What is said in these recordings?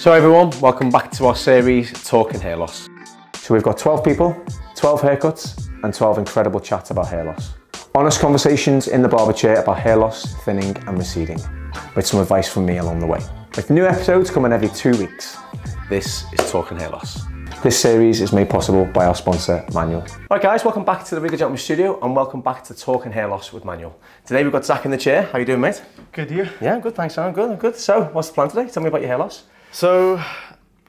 So everyone, welcome back to our series, Talking Hair Loss. So we've got 12 people, 12 haircuts, and 12 incredible chats about hair loss. Honest conversations in the barber chair about hair loss, thinning, and receding, with some advice from me along the way. With new episodes coming every two weeks, this is Talking Hair Loss. This series is made possible by our sponsor, Manual. Right guys, welcome back to the Regal Gentleman Studio and welcome back to Talking Hair Loss with Manual. Today we've got Zach in the chair. How you doing, mate? Good, you? Yeah, I'm good, thanks, I'm good, I'm good. So, what's the plan today? Tell me about your hair loss. So,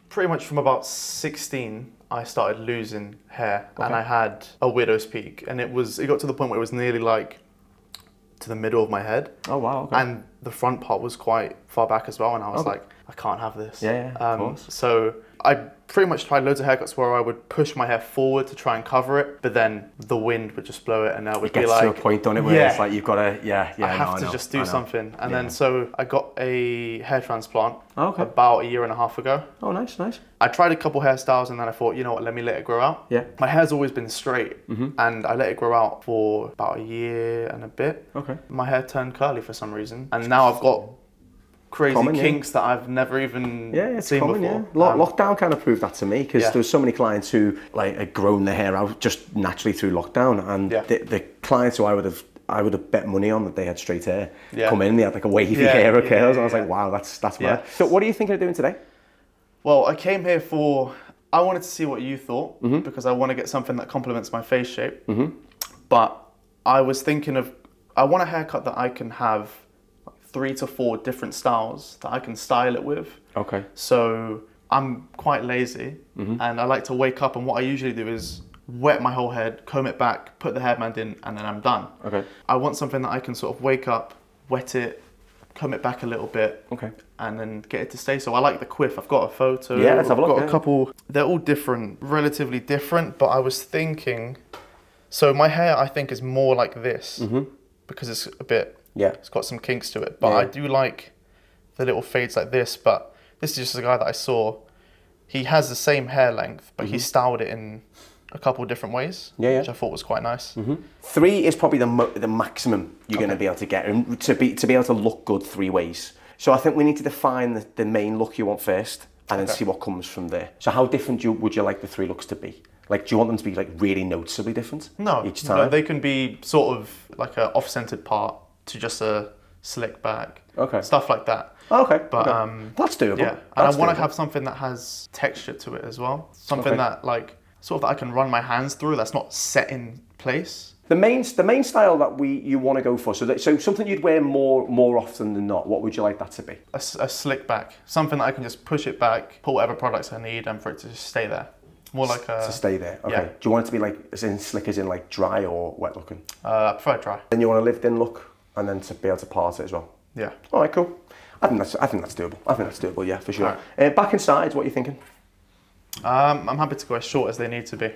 pretty much from about 16, I started losing hair and I had a widow's peak. And it was, it got to the point where it was nearly like to the middle of my head. Oh wow, okay. And the front part was quite far back as well. And I was Okay. like, I can't have this. Yeah, yeah, of um, course. So I pretty much tried loads of haircuts where I would push my hair forward to try and cover it, but then the wind would just blow it and I would it be like, to a point, don't it, where Yeah. it's like you've got to, yeah, yeah, I no, have to know, just do something. And Yeah. then so I got a hair transplant Oh, okay. about a year and a half ago. Oh, nice, nice. I tried a couple hairstyles and then I thought, you know what, let me let it grow out. Yeah. My hair's always been straight mm-hmm. and I let it grow out for about a year and a bit. Okay. My hair turned curly for some reason and now I've got crazy Common, yeah. kinks that I've never even Yeah, it's seen common, before. yeah. Lo- Um, lockdown kind of proved that to me because Yeah. there was so many clients who like had grown their hair out just naturally through lockdown, and Yeah. the, the clients who I would have I would have bet money on that they had straight hair Yeah. come in they had like a wavy Yeah, hair or curls, and I yeah, was like, wow, that's that's Yeah. mad. So, what are you thinking of doing today? Well, I came here for. I wanted to see what you thought Mm-hmm. because I want to get something that complements my face shape. Mm-hmm. But I was thinking of. I want a haircut that I can have three to four different styles that I can style it with. Okay. So I'm quite lazy Mm-hmm. and I like to wake up and what I usually do is wet my whole head, comb it back, put the hairband in, and then I'm done. Okay. I want something that I can sort of wake up, wet it, comb it back a little bit, Okay. and then get it to stay. So I like the quiff. I've got a photo. Yeah, let's have a I've look, got yeah. a couple. They're all different, relatively different. But I was thinking, so my hair I think is more like this because it's a bit. Yeah. It's got some kinks to it, but Yeah. I do like the little fades like this. But this is just a guy that I saw. He has the same hair length, but he styled it in a couple different ways, Mm-hmm. Yeah, yeah. which I thought was quite nice. Three is probably the mo- the maximum you're going to be able to get and to be to be able to look good three ways. So I think we need to define the, the main look you want first, and then Okay. see what comes from there. So how different you, would you like the three looks to be? Like, do you want them to be like really noticeably different? No, each no, time. they can be sort of like an off-centered part to just a slick back. Okay. Stuff like that. Oh, okay, But, okay. um, that's doable. Yeah, and That's I want to have something that has texture to it as well. Something Okay. that like sort of that I can run my hands through. That's not set in place. the main the main style that we you want to go for. So that, so something you'd wear more more often than not. What would you like that to be? A, a slick back, something that I can just push it back, put whatever products I need, and for it to just stay there. More like a. to stay there. Okay. yeah. Do you want it to be like as in slick as in like dry or wet looking? Uh, I prefer dry. Then you want a lived in look, and then to be able to part it as well. Yeah. All right, cool. I think that's I think that's doable. I think that's doable. Yeah, for sure. All Uh, back inside, what are you thinking? Um, I'm happy to go as short as they need to be.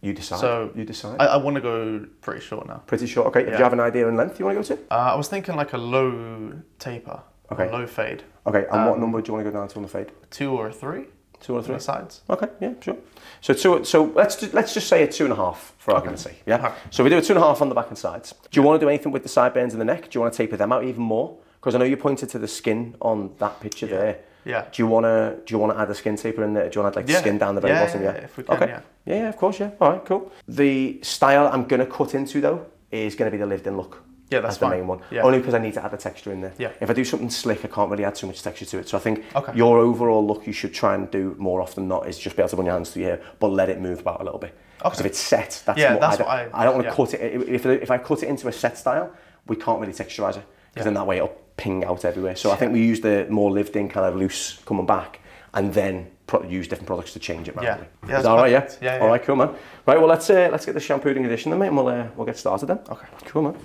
You decide. So you decide. I, I want to go pretty short now. Pretty short. Okay. Do you have an idea in length you want to go to? Uh, I was thinking like a low taper, Okay. a low fade, Okay. And what Um, number do you want to go down to on the fade? two or a three Two or three? sides. Okay, yeah, sure. So two, so let's let's just say a two and a half for argument's sake. Yeah. Okay. So we do a two and a half on the back and sides. Do you want to do anything with the side sideburns and the neck? Do you want to taper them out even more? Because I know you pointed to the skin on that picture there. Yeah. Do you want to do you want to add a skin taper in there? Do you want to add like Yeah. skin down the very Yeah, bottom? yeah, Yeah. if we can, okay. yeah. yeah, yeah, of course, yeah. All right, cool. The style I'm gonna cut into though is gonna be the lived-in look. Yeah, that's as the fine. main one. Yeah. Only because I need to add the texture in there. Yeah. If I do something slick, I can't really add too much texture to it. So I think Okay. your overall look you should try and do more often than not is just be able to run your hands through your hair, but let it move about a little bit. Because if it's set, that's Yeah, more, that's I, don't, what I- I don't want to yeah. cut it. If, if I cut it into a set style, we can't really texturize it because then that way it'll ping out everywhere. So I think we use the more lived in kind of loose coming back and then use different products to change it Yeah. Yeah, Is that all right? Yeah? Yeah, yeah. All right, cool, man. Right, well, let's uh, let's get the shampooing condition then, mate, and we'll, uh, we'll get started then. Okay. Cool, man.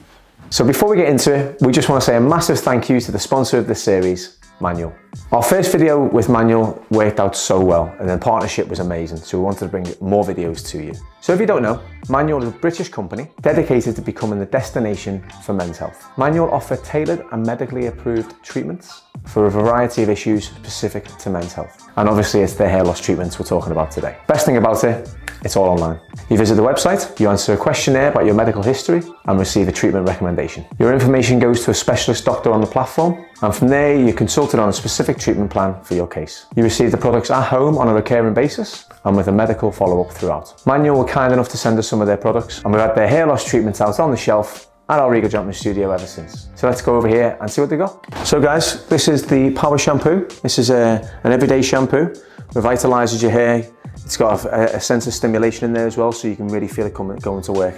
So before we get into it, we just want to say a massive thank you to the sponsor of this series, Manual. Our first video with Manual worked out so well and the partnership was amazing, so we wanted to bring more videos to you. So if you don't know, Manual is a British company dedicated to becoming the destination for men's health. Manual offer tailored and medically approved treatments for a variety of issues specific to men's health. And obviously it's the hair loss treatments we're talking about today. Best thing about it, It's all online. You visit the website, you answer a questionnaire about your medical history and receive a treatment recommendation. Your information goes to a specialist doctor on the platform and from there you're consulted on a specific treatment plan for your case. You receive the products at home on a recurring basis and with a medical follow-up throughout. Manual were kind enough to send us some of their products and we've had their hair loss treatments out on the shelf at our Regal Gentleman studio ever since. So let's go over here and see what they got. So guys, this is the Power Shampoo. This is a, an everyday shampoo. Revitalizes your hair. It's got a, a sense of stimulation in there as well, so you can really feel it coming, going to work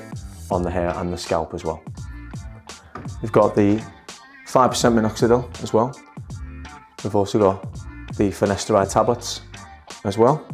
on the hair and the scalp as well. We've got the 5% minoxidil as well. We've also got the finasteride tablets as well.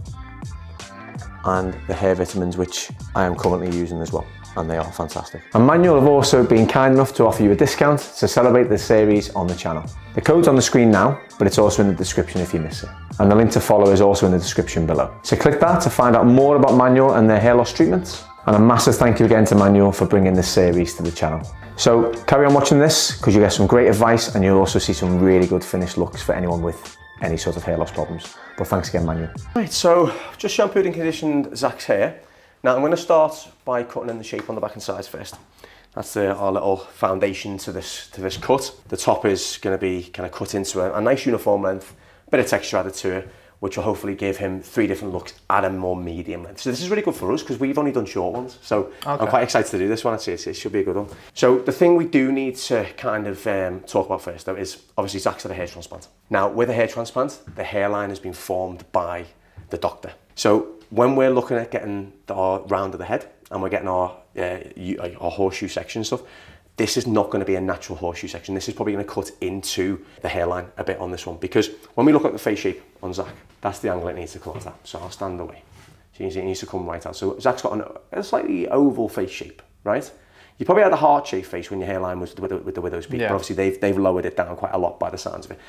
And the hair vitamins, which I am currently using as well and they are fantastic. And Manual have also been kind enough to offer you a discount to celebrate the series on the channel. The code's on the screen now, but it's also in the description if you miss it. And the link to follow is also in the description below. So click that to find out more about Manual and their hair loss treatments. And a massive thank you again to Manual for bringing this series to the channel. So carry on watching this because you'll get some great advice and you'll also see some really good finished looks for anyone with any sort of hair loss problems. But thanks again, Manual. Right, so just shampooed and conditioned Zach's hair. Now I'm going to start by cutting in the shape on the back and sides first. That's uh, our little foundation to this to this cut. The top is going to be kind of cut into a, a nice uniform length, bit of texture added to it, which will hopefully give him three different looks at a more medium length. So this is really good for us because we've only done short ones. So okay. I'm quite excited to do this one. It's, it's, it should be a good one. So the thing we do need to kind of um, talk about first though is obviously Zach's had a hair transplant. Now with a hair transplant, the hairline has been formed by the doctor. So when we're looking at getting our round of the head and we're getting our, uh, our horseshoe section stuff, this is not going to be a natural horseshoe section. This is probably going to cut into the hairline a bit on this one because when we look at the face shape on Zach, that's the angle it needs to come out at. So I'll stand away. So you can see it needs to come right out. So Zach's got an, a slightly oval face shape, right? You probably had a heart-shaped face when your hairline was with the, with the widow's peak, yeah. but obviously they've, they've lowered it down quite a lot by the sounds of it.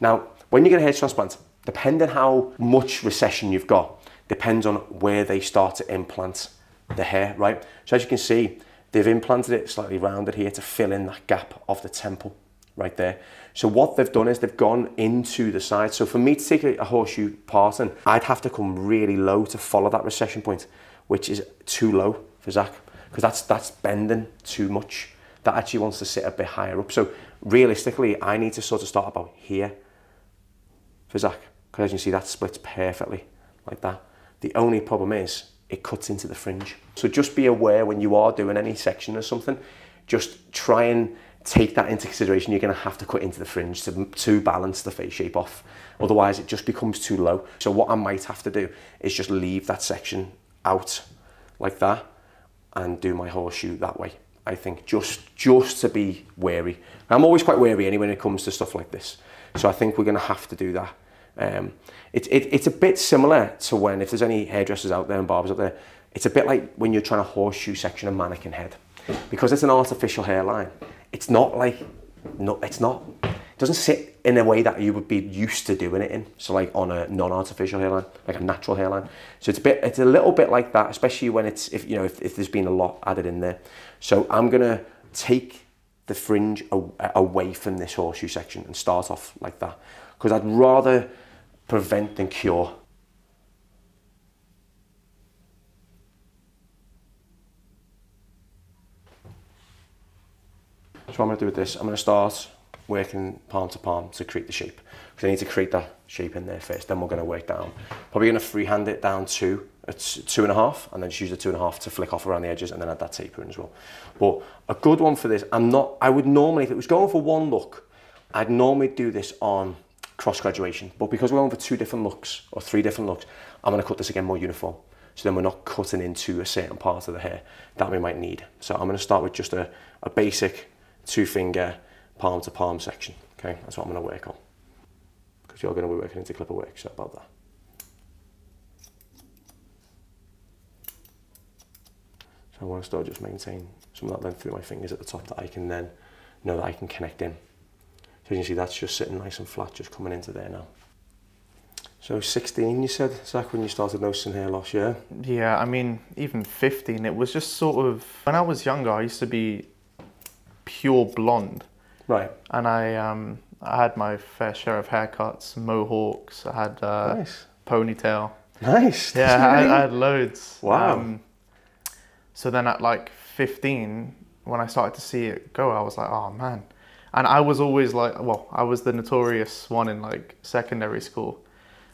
Now, when you get a hair transplant, depending how much recession you've got, depends on where they start to implant the hair, right? So as you can see, they've implanted it slightly rounded here to fill in that gap of the temple right there. So what they've done is they've gone into the side. So for me to take a, horseshoe parting, I'd have to come really low to follow that recession point, which is too low for Zach, because that's, that's bending too much. That actually wants to sit a bit higher up. So realistically, I need to sort of start about here for Zach, because as you can see, that splits perfectly like that. The only problem is it cuts into the fringe. So just be aware when you are doing any section or something, just try and take that into consideration. You're going to have to cut into the fringe to, to balance the face shape off. Otherwise, it just becomes too low. So what I might have to do is just leave that section out like that and do my horseshoe that way. I think just just to be wary. I'm always quite wary anyway when it comes to stuff like this. So I think we're going to have to do that. Um, it, it, it's a bit similar to when, if there's any hairdressers out there and barbers out there, it's a bit like when you're trying to horseshoe section a mannequin head. Because it's an artificial hairline, it's not like, no, it's not, it doesn't sit in a way that you would be used to doing it in. So like on a non-artificial hairline, like a natural hairline. So it's a bit, it's a little bit like that, especially when it's, if you know, if, if there's been a lot added in there. So I'm gonna take the fringe away from this horseshoe section and start off like that. Because I'd rather prevent than cure. So what I'm going to do with this, I'm going to start working palm to palm to create the shape. Because I need to create that shape in there first, then we're going to work down. Probably going to freehand it down to a two and a half, and then just use the two and a half to flick off around the edges, and then add that taper in as well. But a good one for this, I'm not, I would normally, if it was going for one look, I'd normally do this on cross graduation. But because we're going for two different looks or three different looks, I'm going to cut this again more uniform. So then we're not cutting into a certain part of the hair that we might need. So I'm going to start with just a, a basic two finger palm to palm section. Okay, that's what I'm going to work on. Because you're going to be working into clipper work, so about that. So I want to start just maintain some of that length through my fingers at the top that I can then know that I can connect in. So you can see that's just sitting nice and flat, just coming into there now. So 16, you said, Zach, when you started noticing hair loss, yeah? Yeah, I mean, even 15, it was just sort of, when I was younger, I used to be pure blonde. Right. And I, um, I had my fair share of haircuts, mohawks, I had uh, nice. ponytail. Nice. Yeah, I, I had loads. Wow. Um, so then at like 15, when I started to see it go, I was like, oh man. And I was always like, well, I was the notorious one in like secondary school.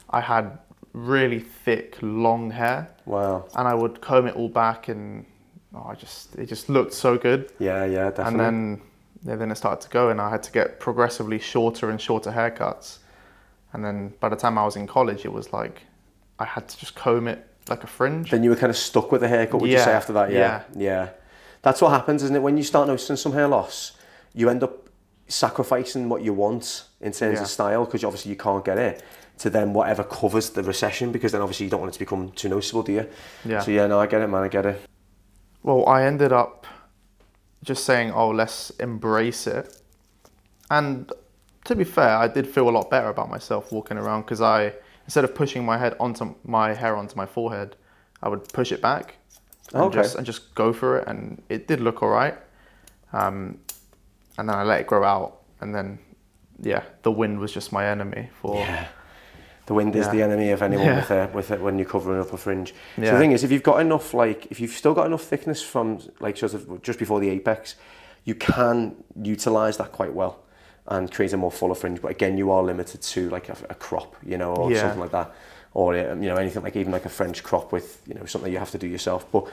I had really thick, long hair, Wow. and I would comb it all back, and oh, I just it just looked so good. Yeah, yeah, definitely. And then yeah, then it started to go, and I had to get progressively shorter and shorter haircuts. And then by the time I was in college, it was like I had to just comb it like a fringe. Then you were kind of stuck with the haircut, would you say, after that? Yeah. yeah. That's what happens, isn't it? When you start noticing some hair loss, you end up sacrificing what you want in terms Yeah. of style, because obviously you can't get it, to then whatever covers the recession, because then obviously you don't want it to become too noticeable, do you? Yeah. So yeah, no, I get it, man, I get it. Well, I ended up just saying, "Oh, let's embrace it." And to be fair, I did feel a lot better about myself walking around because I, instead of pushing my head onto my hair onto my forehead, I would push it back and Okay. just and just go for it, and it did look alright. Um, and then I let it grow out, and then yeah, the wind was just my enemy for Yeah. The wind is the enemy of anyone Yeah. with a, with it when you're covering up a fringe. So the thing is, if you've got enough, like, if you've still got enough thickness from, like, sort of just before the apex, you can utilize that quite well and create a more fuller fringe. But again, you are limited to like a, a crop, you know, or Yeah. something like that, or you know anything like even like a French crop with you know something you have to do yourself. But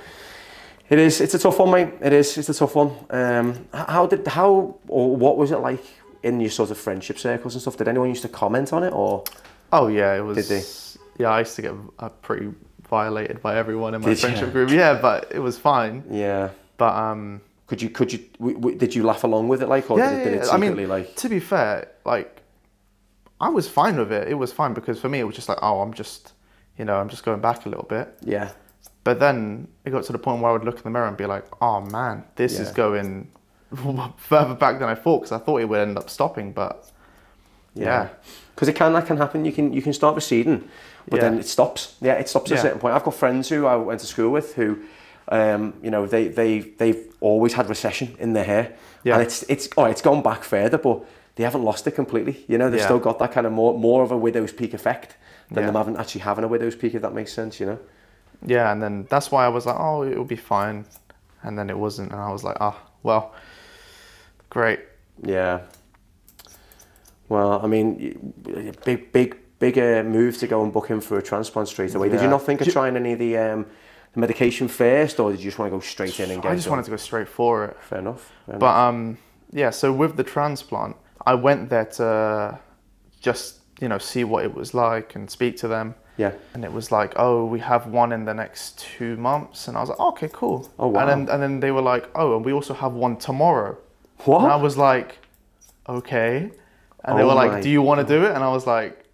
it is, it's a tough one, mate. It is, it's a tough one. Um, how did how or what was it like in your sort of friendship circles and stuff? Did anyone used to comment on it or? Oh yeah, it was. Did they? Yeah, I used to get uh, pretty violated by everyone in my Did friendship group. Yeah, but it was fine. Yeah. But um, Could you could you did you laugh along with it like or yeah, did, it, did yeah, it yeah. I mean, like to be fair, like I was fine with it. It was fine because for me, it was just like, oh, I'm just, you know, I'm just going back a little bit. yeah But then it got to the point where I would look in the mirror and be like, oh man, this is going further back than I thought because I thought it would end up stopping, but yeah. because it can that can happen you can you can start receding but Yeah. then it stops yeah it stops at a certain point I've got friends who I went to school with who um, you know they they they've always had recession in their hair Yeah. and it's it's oh it's gone back further but they haven't lost it completely you know they've Yeah. still got that kind of more more of a widow's peak effect than Yeah. them having actually having a widow's peak if that makes sense you know Yeah, and then that's why I was like, oh, it'll be fine. And then it wasn't. And I was like, ah, well, great. Yeah. Well, I mean, big, big, bigger uh, move to go and book him for a transplant straight away. Did you not think of trying any of the, um, the medication first, or did you just want to go straight in and get I just done? wanted to go straight for it. Fair enough. Fair But enough. um, yeah, so with the transplant, I went there to just, you know, see what it was like and speak to them. Yeah. And it was like, oh, we have one in the next two months. And I was like, okay, cool. Oh, wow. And then, and then they were like, oh, and we also have one tomorrow. What? And I was like, okay. And they Oh were like, do you want to do it? And I was like,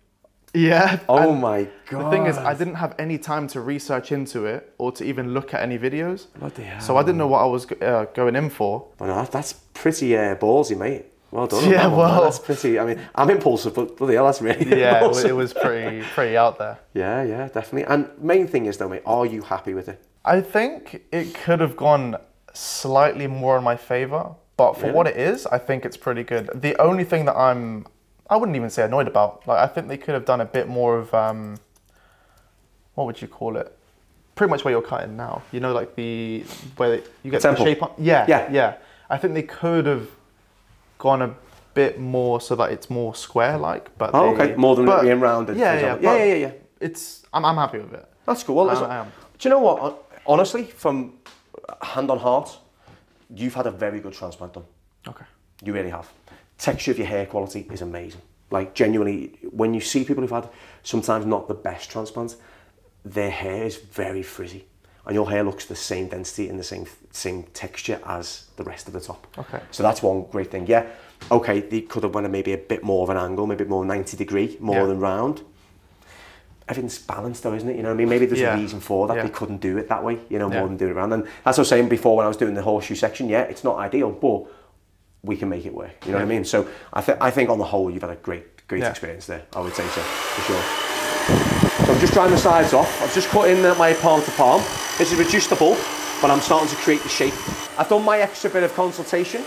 yeah. oh And my god. The thing is, I didn't have any time to research into it or to even look at any videos. Bloody hell. So I didn't know what I was uh, going in for. Well, no, that's pretty uh, ballsy, mate. Well done. on Yeah, that one, well- that's pretty. I mean, I'm impulsive, but bloody hell, that's really Yeah, it was, impulsive. it was pretty pretty out there. Yeah, yeah, definitely. And main thing is though, mate, are you happy with it? I think it could have gone slightly more in my favor, but for Really? what it is, I think it's pretty good. The only thing that I'm, I wouldn't even say annoyed about. Like I think they could have done a bit more of, um, what would you call it? Pretty much where you're cutting now. You know, like the where you get the Temple. shape on. Yeah, Yeah. yeah. I think they could have gone a bit more so that it's more square-like. But Oh, okay. More than but- being rounded. Yeah, yeah, yeah, yeah, yeah. It's I'm, I'm happy with it. That's cool. Well, I- I am. do you know what? Honestly, from hand on heart, you've had a very good transplant done. Okay. You really have. Texture of your hair quality is amazing. Like genuinely, when you see people who've had sometimes not the best transplants, their hair is very frizzy, and your hair looks the same density and the same same texture as the rest of the top. Okay. So that's one great thing. Yeah. Okay, they could have went maybe a bit more of an angle, maybe more 90 degree, more Yeah. than round. Everything's balanced though, isn't it? You know what I mean? Maybe there's Yeah. a reason for that. Yeah. They couldn't do it that way, you know, more than doing it around. And that's what I was saying before when I was doing the horseshoe section. Yeah, it's not ideal, but we can make it work. You know what I mean? So I, th- I think on the whole, you've had a great, great experience there. I would say so, for sure. Just drying the sides off. I've just cut in my palm to palm. This is reduced the bulk, but I'm starting to create the shape. I've done my extra bit of consultation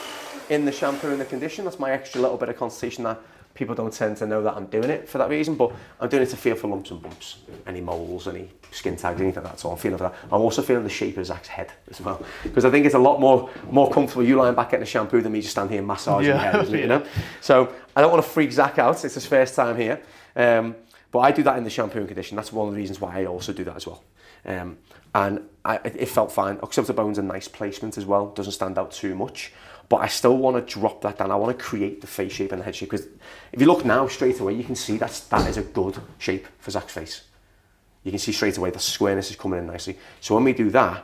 in the shampoo and the condition. That's my extra little bit of consultation that people don't tend to know that I'm doing it for that reason, but I'm doing it to feel for lumps and bumps, any moles, any skin tags, anything like that. So I'm feeling for that. I'm also feeling the shape of Zach's head as well, because I think it's a lot more more comfortable you lying back getting a shampoo than me just standing here massaging Yeah. your head, isn't you know? So I don't want to freak Zach out. It's his first time here. Um, but I do that in the shampooing condition. That's one of the reasons why I also do that as well. Um, and I, it it felt fine. Occipital bone's a nice placement as well. Doesn't stand out too much. But I still want to drop that down. I want to create the face shape and the head shape. Because if you look now straight away, you can see that's, that is a good shape for Zach's face. You can see straight away the squareness is coming in nicely. So when we do that,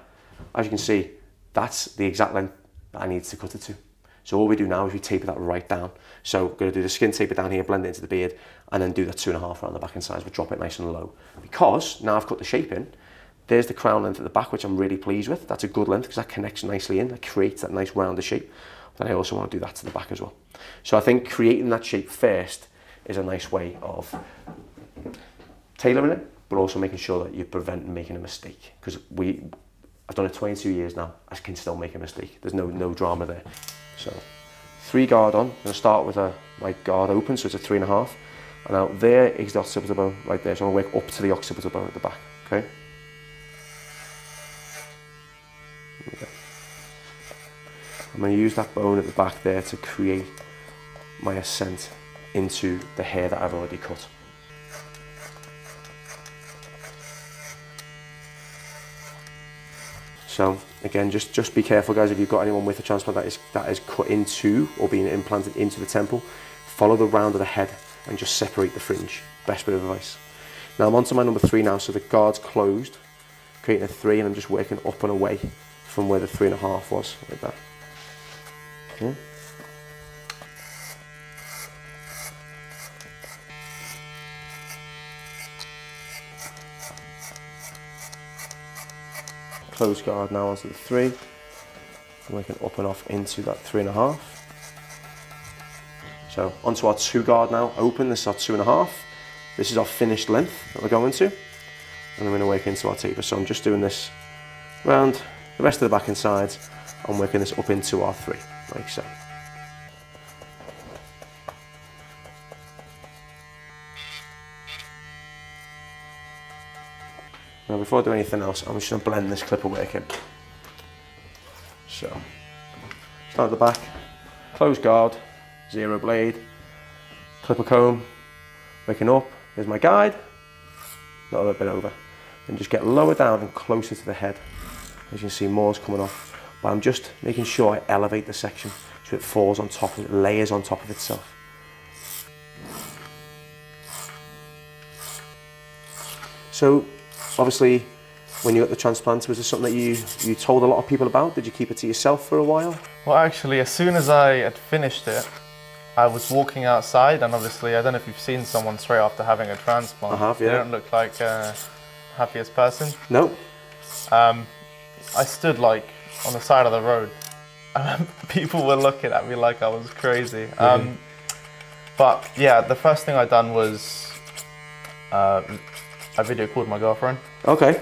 as you can see, that's the exact length that I need to cut it to. So all we do now is we taper that right down. So we're going to do the skin taper down here, blend it into the beard, and then do that two and a half around the back and sides. We drop it nice and low. Because now I've cut the shape in, there's the crown length at the back, which I'm really pleased with. That's a good length because that connects nicely in. That creates that nice rounded shape. But I also want to do that to the back as well. So I think creating that shape first is a nice way of tailoring it, but also making sure that you prevent making a mistake. Because we, I've done it 22 years now. I can still make a mistake. There's no no drama there. So three guard on. I'm to start with a right guard open, so it's a three and a half. And now there is the occipital bone right there. So I'm going to work up to the occipital bone at the back. Okay. Okay. I'm going to use that bone at the back there to create my ascent into the hair that I've already cut. So again, just just be careful, guys. If you've got anyone with a transplant that is that is cut into or being implanted into the temple, follow the round of the head and just separate the fringe. Best bit of advice. Now I'm on to my number three now. So the guard's closed, creating a three, and I'm just working up and away from where the three and a half was, like that. Okay. Close guard now onto the three. Working up and off into that three and a half. So onto our two guard now, open, this is our two and a half. This is our finished length that we're going to. And I'm going to work into our taper. So I'm just doing this round the rest of the back and sides. I'm working this up into our three, like so. Now before I do anything else, I'm just going to blend this clipper work in. So, start at the back, close guard, zero blade, clipper comb, waking up, there's my guide, a little bit over. Then just get lower down and closer to the head. As you can see, more's coming off. But I'm just making sure I elevate the section so it falls on top it, layers on top of itself. So, obviously, when you got the transplant, was this something that you, you told a lot of people about? Did you keep it to yourself for a while? Well, actually, as soon as I had finished it, I was walking outside, and obviously, I don't know if you've seen someone straight after having a transplant. I have, They don't look like uh, happiest person. No? Um, I stood like on the side of the road, and people were looking at me like I was crazy. Um, but yeah, the first thing I done was uh, I video called my girlfriend, Okay.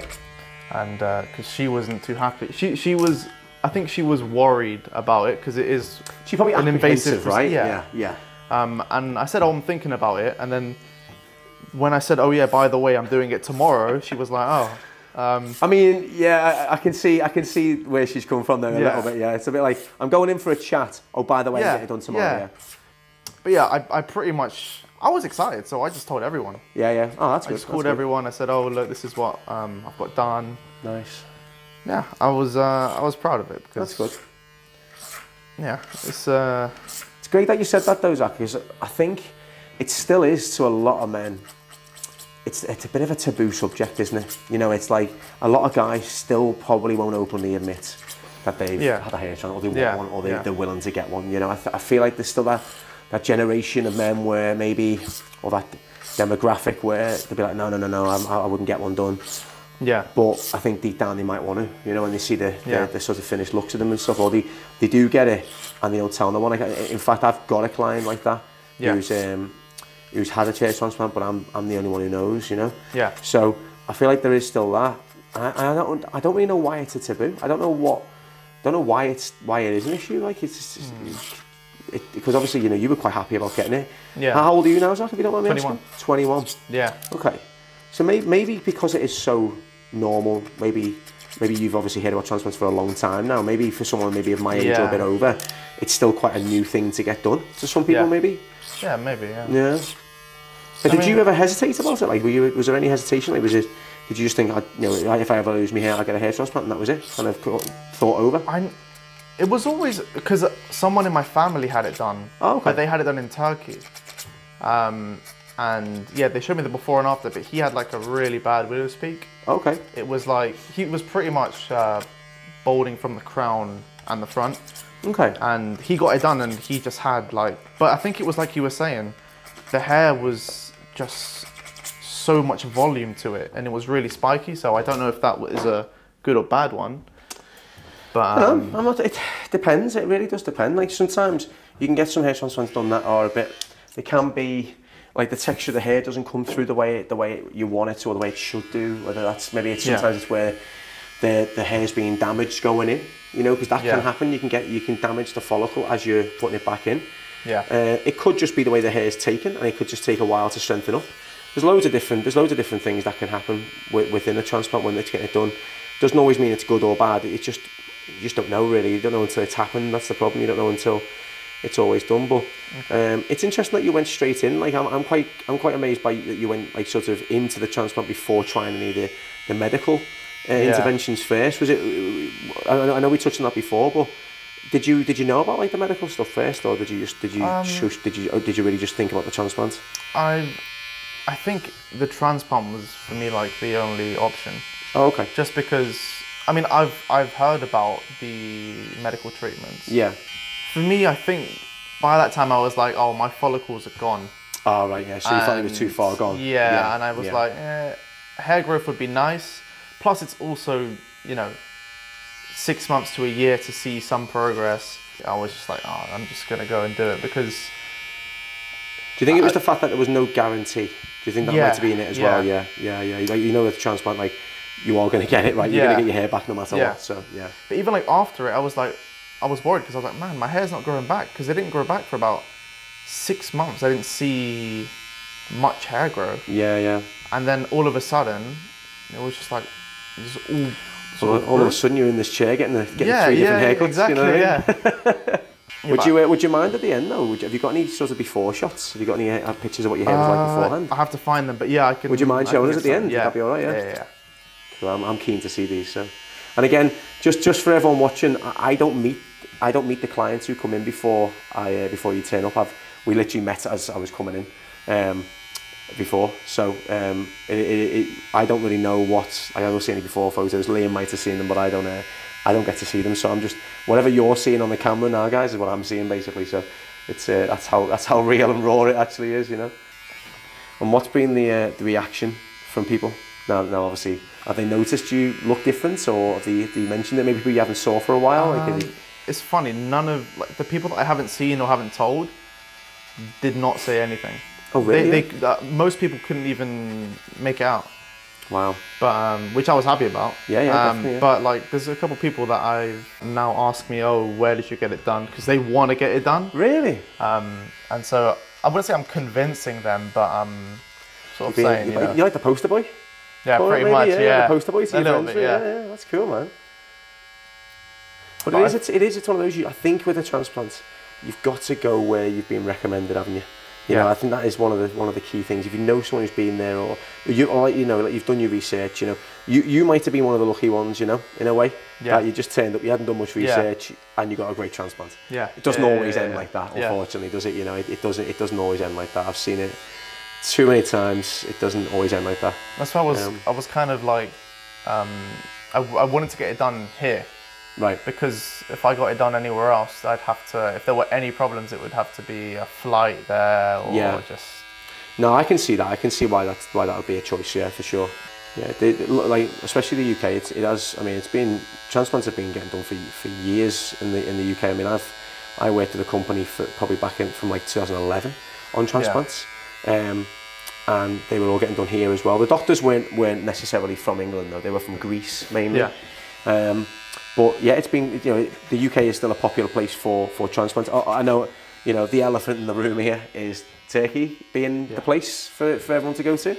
and because she wasn't too happy, she she was. I think she was worried about it because it is She probably an invasive, right? Yeah. yeah. Um, and I said, "Oh, I'm thinking about it." And then when I said, "Oh yeah, by the way, I'm doing it tomorrow," she was like, "Oh." Um, I mean, yeah, I, I can see, I can see where she's come from there a Yeah. little bit. Yeah, it's a bit like I'm going in for a chat. Oh, by the way, Yeah, it done tomorrow. yeah. Yeah, but yeah, I, I pretty much I was excited, so I just told everyone. yeah, yeah. Oh, that's I good. just that's called good. everyone. I said, "Oh look, this is what um, I've got done." Nice. Yeah, I was uh, I was proud of it because That's good. Yeah, it's uh, It's great that you said that though, Zach, because I think it still is to a lot of men. It's, it's a bit of a taboo subject, isn't it? You know, it's like a lot of guys still probably won't openly admit that they've Yeah. had a hair transplant or they Yeah, want one or they, yeah. they're willing to get one. You know, I, th- I feel like there's still that, that generation of men where maybe, or that demographic where they'd be like, no, no, no, no, I'm, I wouldn't get one done. Yeah, But I think deep down they might want to, you know, when they see the, Yeah. the, the sort of finished looks of them and stuff, or they, they do get it and they don't tell no one. In fact, I've got a client like that Yeah. who's um, who's had a chair transplant, but I'm, I'm the only one who knows, you know. yeah, So I feel like there is still that. I, I don't I don't really know why it's a taboo. I don't know what don't know why it's why it is an issue. Like it's just, it, because obviously you know you were quite happy about getting it. Yeah. How old are you now, Zach? If you don't mind me 21. asking. Twenty-one. Yeah. Okay. So maybe, maybe because it is so normal, maybe maybe you've obviously heard about transplants for a long time now. Maybe for someone maybe of my age or a bit over, it's still quite a new thing to get done. To some people, Yeah. maybe. Yeah, maybe. Yeah. Yeah. But I did you ever hesitate about it? Like, were you, was there any hesitation? Like, was it? Did you just think, I, you know, if I ever lose my hair, I'll get a hair transplant, and that was it? Kind of thought over. I, it was always because someone in my family had it done. Oh, okay. But they had it done in Turkey. Um, and yeah, they showed me the before and after, but he had like a really bad widow's peak. Okay. It was like he was pretty much uh, balding from the crown and the front, Okay. and he got it done, and he just had like. But I think it was like you were saying, the hair was just so much volume to it, and it was really spiky. So I don't know if that is a good or bad one. But um, Um, I'm not. It depends. It really does depend. Like sometimes you can get some hair transplants done that are a bit. They can be like the texture of the hair doesn't come through the way the way you want it to or the way it should do. Whether that's maybe it's Yeah. sometimes it's where the the hair's being damaged going in. You know, because that Yeah. can happen. You can get you can damage the follicle as you're putting it back in. yeah. Uh, it could just be the way the hair is taken, and it could just take a while to strengthen up. There's loads of different there's loads of different things that can happen wi- within a transplant when it's getting it done. Doesn't always mean it's good or bad. It's just you just don't know really. You don't know until it's happened. That's the problem. You don't know until it's always done. But um, it's interesting that you went straight in. Like I'm, I'm quite I'm quite amazed by that you went like sort of into the transplant before trying any of the the medical uh, interventions first. Was it? I know- we touched on that before, but. Did you did you know about like the medical stuff first, or did you just did you Um, shush, did you did you really just think about the transplant? I, I think the transplant was for me like the only option, Oh, okay. just because. I mean, I've I've heard about the medical treatments. Yeah. For me, I think by that time I was like, oh, my follicles are gone. Oh, right. Yeah. So you felt it was too far gone. Yeah, yeah. and I was yeah. like, eh, hair growth would be nice. Plus, it's also you know, six months to a year to see some progress. I was just like, oh, I'm just gonna go and do it because Do you think it was the fact that there was no guarantee? Do you think that Yeah, might have been it as well? yeah. Yeah. Yeah. Like you know, with transplant, like you are going to get it, right? You're Yeah. going to get your hair back no matter Yeah. what. So yeah. But even like after it, I was like, I was worried because I was like, man, my hair's not growing back because it didn't grow back for about six months. I didn't see much hair growth, Yeah. Yeah. and then all of a sudden, it was just like, was all. So sort of all of a sudden you're in this chair getting the getting yeah, three yeah, different haircuts. exactly, you know what I mean? yeah. Would you uh, would you mind at the end though? Would you, have you got any sort of before shots? Have you got any uh, pictures of what your hair was like Uh, beforehand? I have to find them, but yeah, I can. Would you mind showing us at the some. end? Yeah, That'd be all right, yeah? yeah, yeah. Cool, I'm, I'm keen to see these. So, and again, just just for everyone watching, I, I don't meet I don't meet the clients who come in before I uh, before you turn up. I've we literally met as I was coming in um, before, so um, it, it, it, I don't really know what I don't see any before photos. Liam might have seen them, but I don't. Uh, I don't get to see them, so I'm just whatever you're seeing on the camera now, guys, is what I'm seeing basically. So it's uh, that's how that's how real and raw it actually is, you know. And what's been the uh, the reaction from people? Now, now obviously, have they noticed you look different, or have they, have they mentioned that Maybe people you haven't saw for a while. Um, they- it's funny. None of like the people that I haven't seen or haven't told did not say anything. oh really? They, they, uh, most people couldn't even make it out, wow. but um, which I was happy about. Yeah, yeah, Um, yeah. But like, there's a couple people that I've now asked me, "Oh, where did you get it done?" Because they want to get it done. Really? Um, and so I wouldn't say I'm convincing them, but I'm sort of saying, you you, know, like the poster boy? yeah, pretty maybe, much, yeah, yeah. The poster boy A little bit, yeah. yeah. yeah, that's cool, man. But it is, it's, it is, it's one of those, you, I think with a transplant, you've got to go where you've been recommended, haven't you? You know, Yeah. I think that is one of the one of the key things. If you know someone who's been there, or you, or like, you know, like you've done your research, you know, you, you might have been one of the lucky ones, you know, in a way. Yeah. That you just turned up, you hadn't done much Yeah. research, and you got a great transplant. Yeah. It doesn't Yeah, yeah, always yeah, end yeah. like that, Yeah. unfortunately, does it? You know, it, it doesn't. It doesn't always end like that. I've seen it too many times. It doesn't always end like that. That's why I was, Um, I was kind of like, um, I, I wanted to get it done here Right. because if I got it done anywhere else, I'd have to. If there were any problems, it would have to be a flight there or Yeah. just. No, I can see that. I can see why that's why that would be a choice. Yeah, for sure. Yeah, they, they- like especially the UK. It's, it has. I mean, it's been transplants have been getting done for for years in the in the UK. I mean, I've I worked at a company for probably back in from like 2011 on transplants, um, and they were all getting done here as well. The doctors weren't weren't necessarily from England though. They were from Greece mainly. Yeah. Um, but yeah, it's been you know the UK is still a popular place for for transplants. I, I know you know, the elephant in the room here is Turkey being Yeah. the place for, for everyone to go to.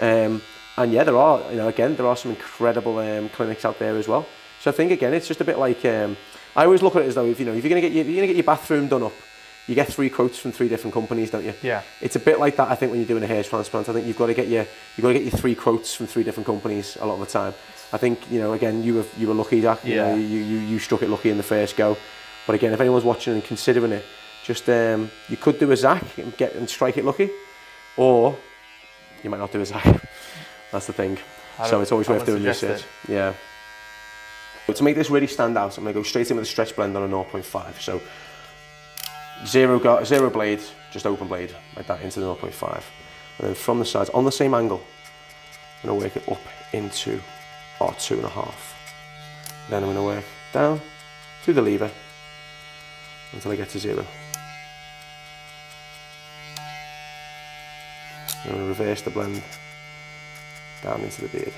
Um, and yeah, there are, you know, again, there are some incredible um, clinics out there as well. So I think again, it's just a bit like um, I always look at it as though if you know if you're gonna get your, you're gonna get your bathroom done up, you get three quotes from three different companies, don't you? Yeah. It's a bit like that. I think when you're doing a hair transplant, I think you've got to get your you've got to get your three quotes from three different companies a lot of the time. I think you know again you were you were lucky, Jack. You Yeah. know, you, you you struck it lucky in the first go. But again, if anyone's watching and considering it, just um, you could do a Zach and get and strike it lucky, or you might not do a Zach. That's the thing. I So it's always worth doing research. Yeah. But to make this really stand out, I'm going to go straight in with a stretch blend on a 0.5. So zero, go- zero blade, just open blade, like that into the 0.5. And then from the sides, on the same angle, I'm going to work it up into our two and a half. Then I'm going to work down through the lever until I get to zero. I'm going to reverse the blend down into the beard.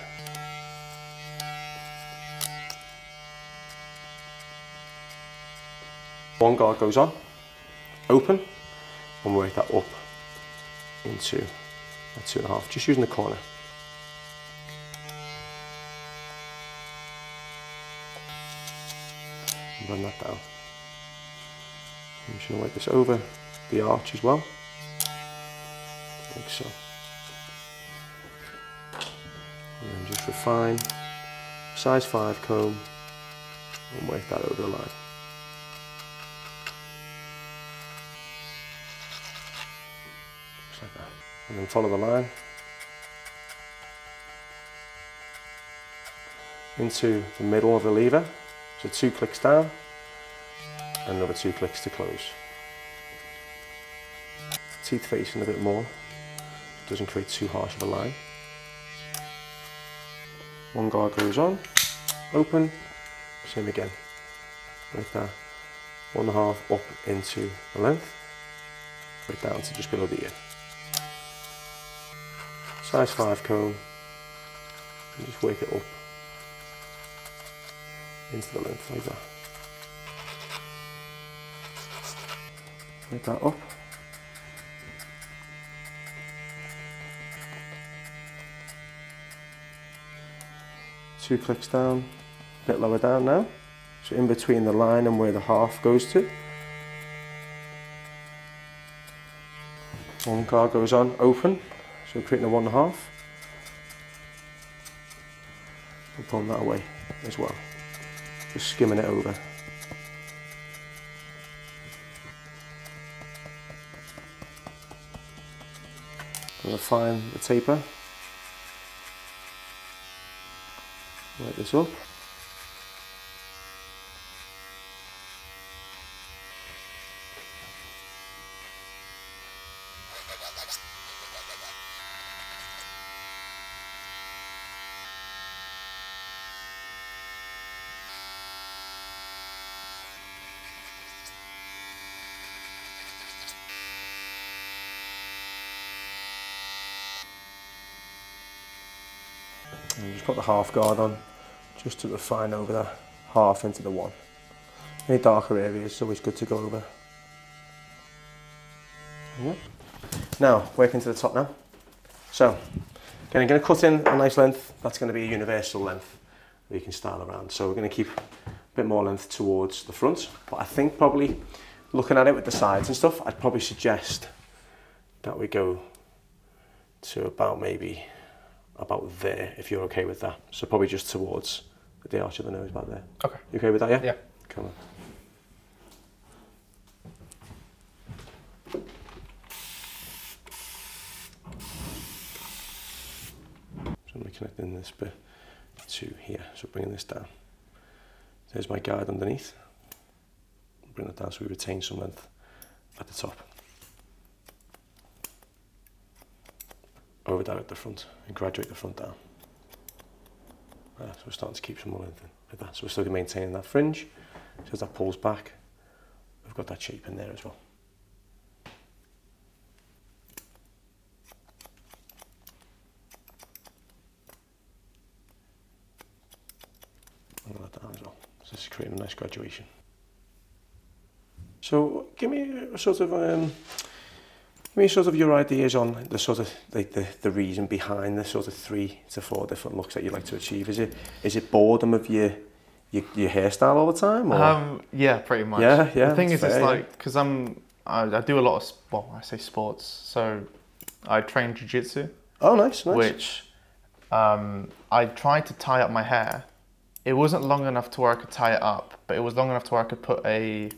One guard goes on, open, and work that up into a two and a half, just using the corner. Run that down. I'm just going to work this over the arch as well, like so. And then just refine, size 5 comb, and work that over the line. Just like that. And then follow the line into the middle of the lever. So two clicks down, and another two clicks to close. Teeth facing a bit more, doesn't create too harsh of a line. One guard goes on, open, same again, like that. One and a half up into the length, right down to just below the ear. Size 5 comb, and just work it up into the length like that. Work that up. Two clicks down, a bit lower down now. So in between the line and where the half goes to. One card goes on, open, so creating a one and a half. And pulling that away as well. Just skimming it over. And refine the taper. Light this up. The half guard on just to refine over that half into the one. Any darker areas is always good to go over. Yeah. Now, working to the top now. So, again, I'm going to cut in a nice length. That's going to be a universal length that you can style around. So we're going to keep a bit more length towards the front. But I think probably looking at it with the sides and stuff, I'd probably suggest that we go to about maybe about there if you're okay with that. So probably just towards the arch of the nose back there. Okay. You okay with that, yeah? Yeah. Come on. So I'm connecting this bit to here, so bringing this down. There's my guide underneath. Bring it down so we retain some length at the top. Over direct the front and graduate the front down. So we're starting to keep some more like that. So we're still maintaining that fringe. So as that pulls back, we've got that shape in there as well. And that down as well. So this is creating a nice graduation. So give me a sort of um, give me sort of your ideas on the sort of like the, the reason behind the sort of three to four different looks that you'd like to achieve. Is it is it boredom of your your, your hairstyle all the time? Or? Um, yeah, pretty much. Yeah, yeah, The thing is, that's it's like because I'm I, I do a lot of well, I say sports, so I train jujitsu, oh, nice, nice. which um, I tried to tie up my hair. It wasn't long enough to where I could tie it up, but it was long enough to where I could put a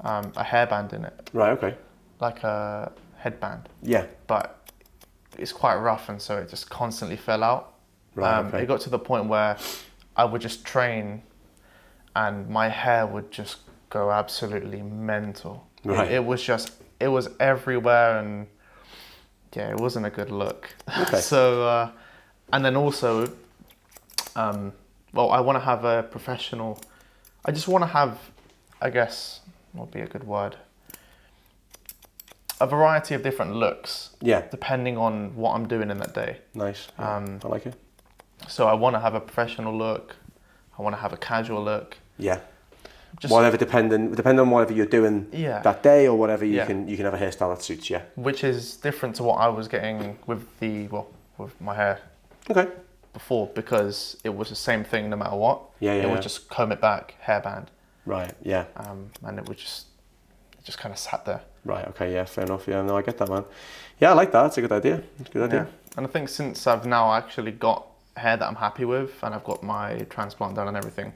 um, a hairband in it, Right. Okay. like a headband. Yeah. But it's quite rough, and so it just constantly fell out. Right. um, okay. It got to the point where I would just train, and my hair would just go absolutely mental. It- Right. It, was just, it was everywhere, and yeah, it wasn't a good look. Okay. so, uh, and then also, um, well, I want to have a professional. I just want to have, I guess, what would be a good word? A variety of different looks, yeah. depending on what I'm doing in that day. Nice. Yeah, Um, I like it. So I want to have a professional look. I want to have a casual look. Yeah. Just whatever, depending depending on whatever you're doing yeah, that day or whatever, you Yeah. can you can have a hairstyle that suits you. which is different to what I was getting with the well with my hair Okay. before because it was the same thing no matter what. Yeah, yeah. it would just comb it back, hairband, Right. Yeah. um, and it would just just kind of sat there. Right. Okay. Yeah. Fair enough. Yeah. No, I get that, man. Yeah, I like that. It's a good idea. It's a good idea. And I think since I've now actually got hair that I'm happy with, and I've got my transplant done and everything,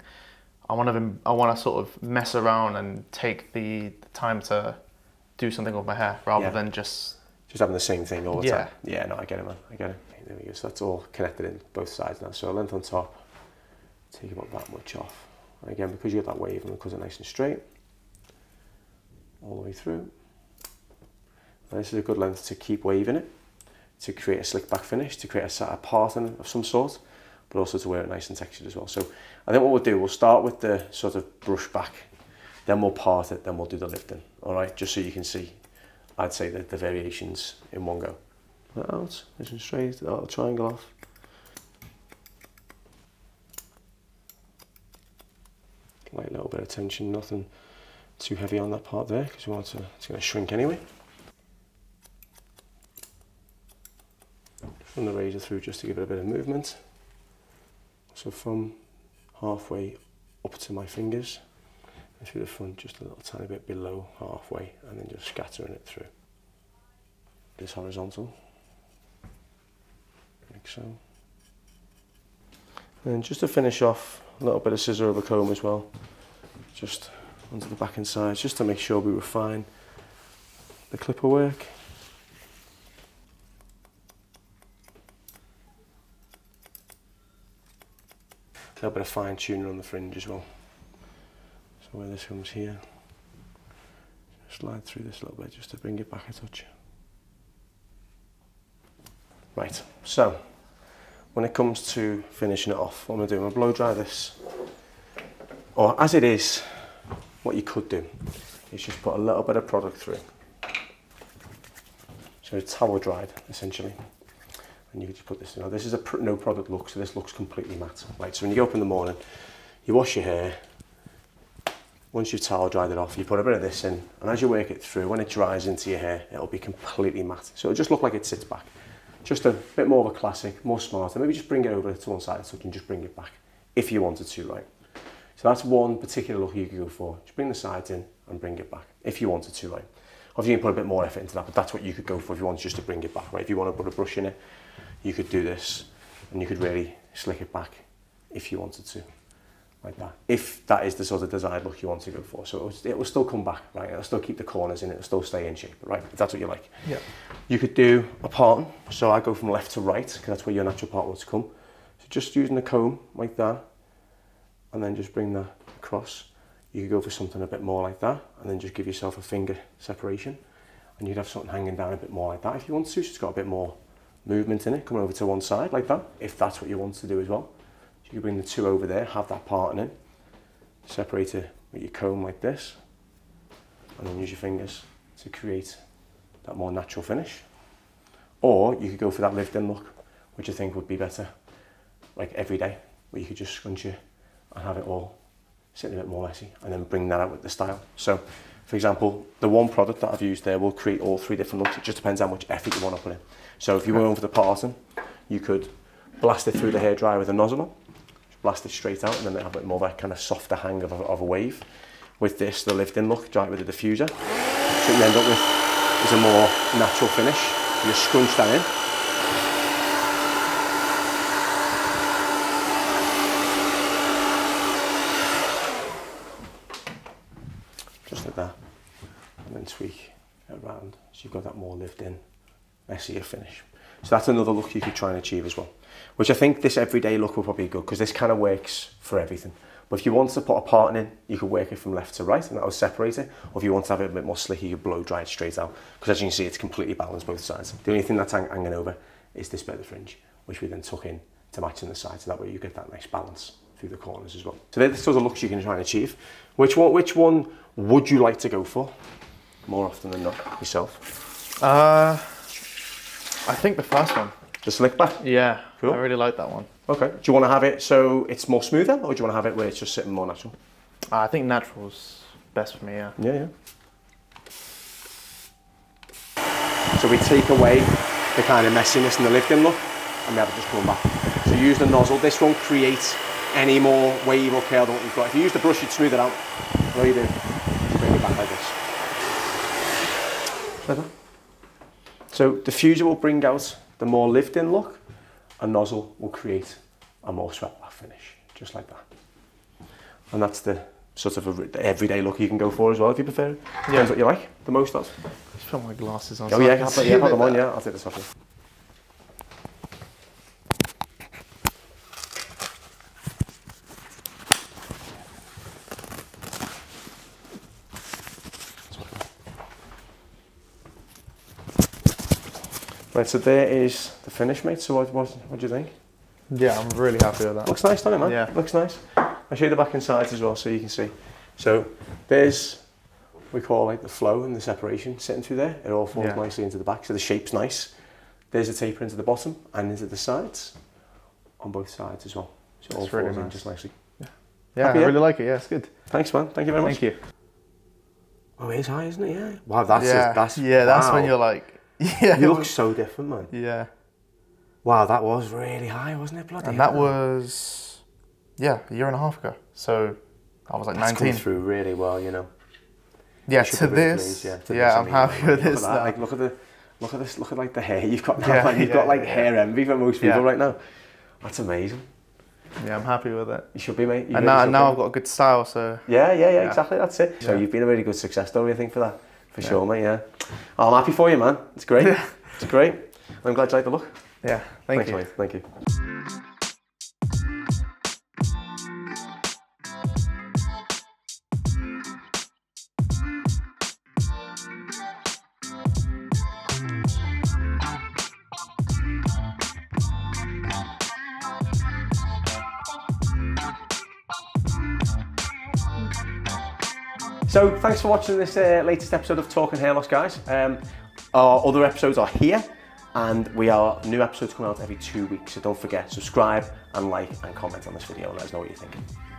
I want to I want to sort of mess around and take the, the time to do something with my hair rather Yeah. than just Just having the same thing all the Yeah. time. Yeah. No, I get it, man. I get it. There we go. So that's all connected in both sides now. So length on top, take about that much off. And again, because you got that wave and because it's nice and straight, all the way through. And this is a good length to keep waving it, to create a slick back finish, to create a, a pattern of some sort, but also to wear it nice and textured as well. So I think what we'll do, we'll start with the sort of brush back, then we'll part it, then we'll do the lifting. All right, just so you can see, I'd say the, the variations in one go. That out, nice and straight, that little triangle off. Light little bit of tension, nothing too heavy on that part there because we want to, it's going to shrink anyway. Run the razor through just to give it a bit of movement. So from halfway up to my fingers and through the front just a little tiny bit below halfway and then just scattering it through. This horizontal, like so. And just to finish off, a little bit of scissor over comb as well, just onto the back and sides, just to make sure we refine the clipper work. A little bit of fine tuning on the fringe as well. So where this comes here, slide through this a little bit just to bring it back a touch. Right, so when it comes to finishing it off, what I'm going to do, I'm going to blow dry this. Or as it is, what you could do is just put a little bit of product through. So it's towel dried, essentially. And you just put this, in. now this is a pr- no product look, so this looks completely matte. Right, so when you go up in the morning, you wash your hair, once you've towel dried it off, you put a bit of this in, and as you work it through, when it dries into your hair, it'll be completely matte. So it'll just look like it sits back. Just a bit more of a classic, more smarter. Maybe just bring it over to one side so you can just bring it back, if you wanted to, right? So that's one particular look you could go for. Just bring the sides in and bring it back, if you wanted to, right? Obviously you can put a bit more effort into that, but that's what you could go for if you wanted just to bring it back, right? If you want to put a brush in it, you could do this, and you could really slick it back if you wanted to like that. If that is the sort of desired look you want to go for. So it will, it will still come back, right? It'll still keep the corners in, it'll still stay in shape, right? If that's what you like. Yeah. You could do a pattern. So I go from left to right, because that's where your natural part wants to come. So just using the comb like that, and then just bring that across. You could go for something a bit more like that, and then just give yourself a finger separation. And you'd have something hanging down a bit more like that if you want to. So it's got a bit more movement in it, coming over to one side like that, if that's what you want to do as well. So you can bring the two over there, have that part in separate it with your comb like this, and then use your fingers to create that more natural finish. Or you could go for that lived in look, which I think would be better, like every day, where you could just scrunch it and have it all sitting a bit more messy, and then bring that out with the style. So For example, the one product that I've used there will create all three different looks. It just depends how much effort you want to put in. So if you were for the parting, you could blast it through the hairdryer with a nozzle on, blast it straight out, and then have a bit more of a kind of softer hang of a, of a wave. With this, the lift-in look, dry it with a diffuser. So you end up with is a more natural finish. You scrunch that in, So you've got that more lived in, messier finish. So that's another look you could try and achieve as well. Which I think this everyday look will probably be good because this kind of works for everything. But if you want to put a parting in, you could work it from left to right and that will separate it. Or if you want to have it a bit more slick, you could blow dry it straight out. Because as you can see, it's completely balanced both sides. The only thing that's hang hanging over is this bit of the fringe, which we then tuck in to match in the sides. So that way you get that nice balance through the corners as well. So they're the sort of looks you can try and achieve. Which one, which one would you like to go for? More often than not yourself? Uh, I think the first one. The slick back? Yeah, Cool. I really like that one. Okay. Do you want to have it so it's more smoother or do you want to have it where it's just sitting more natural? Uh, I think natural's best for me. Yeah. Yeah, yeah. So we take away the kind of messiness and the lifting look and we have it just come back. So use the nozzle. This won't create any more wave or curl than what you've got. If you use the brush, you'd smooth it out. What do you do? Just bring it back like this. That. So diffuser will bring out the more lift-in look, a nozzle will create a more swept back finish, just like that. And that's the sort of a, the everyday look you can go for as well if you prefer it. Depends what you like the most of. Just put my glasses on. Oh so yeah, I can yeah, bit them on, yeah, I'll take this off Right, so there is the finish, mate. So what, what, what do you think? Yeah, I'm really happy with that. Looks nice, doesn't it, man? Yeah. Looks nice. I'll show you the back and sides as well so you can see. So there's, we call like the flow and the separation sitting through there. It all falls Yeah. nicely into the back, so the shape's nice. There's a taper into the bottom and into the sides, on both sides as well. So it all really falls in nice. just nicely. Yeah, Happy, I yeah? really like it. Yeah, it's good. Thanks, man. Thank you very much. Thank you. Oh, it is high, isn't it? Yeah. Wow, that's yeah, that's yeah, that's when you're like, yeah, You look was- so different, man. yeah. Wow, that was really high, wasn't it? Bloody And that was, yeah, a year and a half ago. So I was like That's come 19. through really well, you know. Yeah, to this, pleased, yeah, to this, I I'm mean, happy with this now. Like, look at the, look at this, look at like the hair you've got now. Yeah, man. You've got like yeah. hair envy for most people Yeah. right now. That's amazing. yeah, I'm happy with it. You should be, mate. You and really now, now. I've got a good style, so Yeah, yeah, yeah, Yeah. exactly. That's it. So you've been a really good success story, I think, for that, for sure, mate. Yeah. Oh, I'm happy for you, man. It's great. it's great. I'm glad you like the look. yeah, thank Thanks, you. mate. Thank you. So thanks for watching this uh, latest episode of Talking Hair Loss, guys. Um, our other episodes are here, and we are new episodes coming out every two weeks. So don't forget, subscribe and like and comment on this video and let us know what you think.